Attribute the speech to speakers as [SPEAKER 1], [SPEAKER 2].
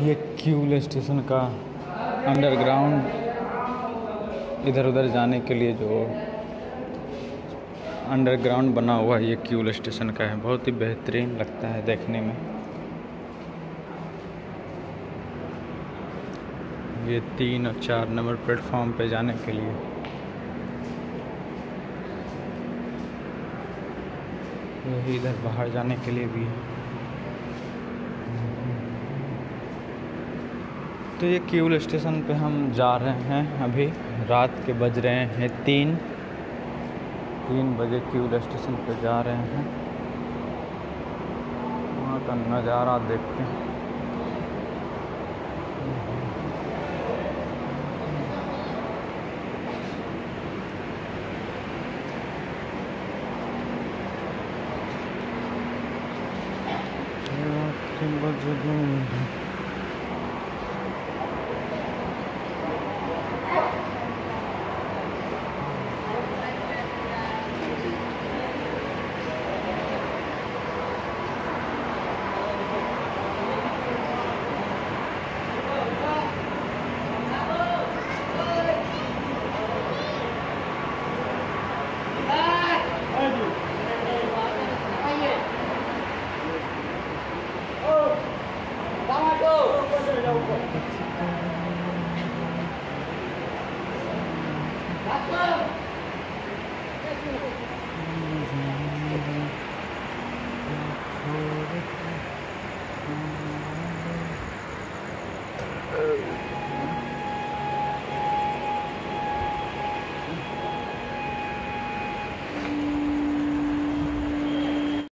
[SPEAKER 1] ये क्यूल स्टेशन का अंडरग्राउंड इधर उधर जाने के लिए जो अंडरग्राउंड बना हुआ है ये क्यूल स्टेशन का है। बहुत ही बेहतरीन लगता है देखने में। ये तीन और चार नंबर प्लेटफॉर्म पे जाने के लिए। यही इधर बाहर जाने के लिए भी है। तो ये क्यूल स्टेशन पे हम जा रहे हैं अभी। रात के बज रहे हैं तीन। तीन बजे क्यूल स्टेशन पे जा रहे हैं। वहाँ का नज़ारा देखते हैं। तीन बजे ちょっと。